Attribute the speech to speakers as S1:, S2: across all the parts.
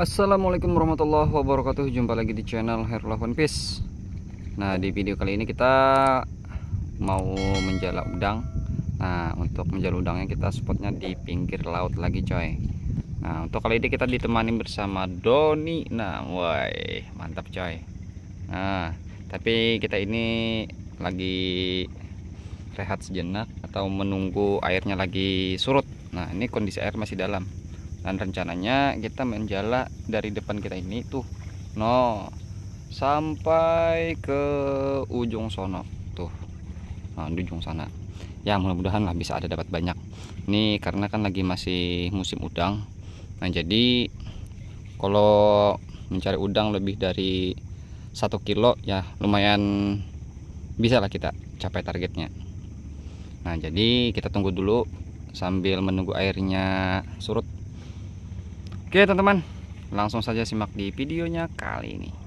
S1: Assalamualaikum warahmatullahi wabarakatuh. Jumpa lagi di channel Herula One Piece Nah di video kali ini kita Mau menjala udang. Nah untuk menjala udangnya kita spotnya di pinggir laut lagi coy. Nah untuk kali ini kita ditemani bersama Doni. Nah woi mantap coy. Nah tapi kita ini lagi rehat sejenak Atau menunggu airnya lagi surut. Nah ini kondisi air masih dalam dan rencananya kita menjala dari depan kita ini tuh no sampai ke ujung sono tuh. Nah, di ujung sana. Ya mudah-mudahan lah bisa ada dapat banyak. Ini karena kan lagi masih musim udang. Nah jadi kalau mencari udang lebih dari satu kilo ya lumayan bisa lah kita capai targetnya. Nah jadi kita tunggu dulu sambil menunggu airnya surut Oke teman-teman. Langsung saja simak di videonya kali ini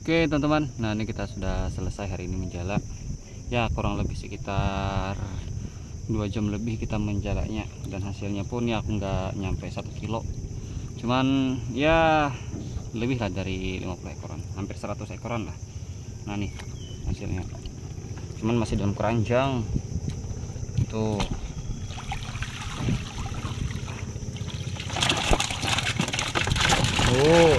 S1: Oke teman-teman. Nah ini kita sudah selesai hari ini menjala. Ya kurang lebih sekitar dua jam lebih kita menjalaknya. Dan hasilnya pun ya aku nggak nyampe satu kilo. Cuman ya lebih lah dari 50 ekoran. Hampir 100 ekoran lah. Nah nih hasilnya. Cuman masih dalam keranjang. Tuh. Oh,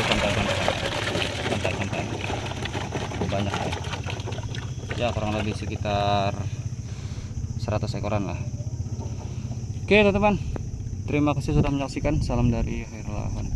S1: Banyak ya. Ya kurang lebih sekitar 100 ekoran lah. Oke teman-teman. Terima kasih sudah menyaksikan. Salam dari One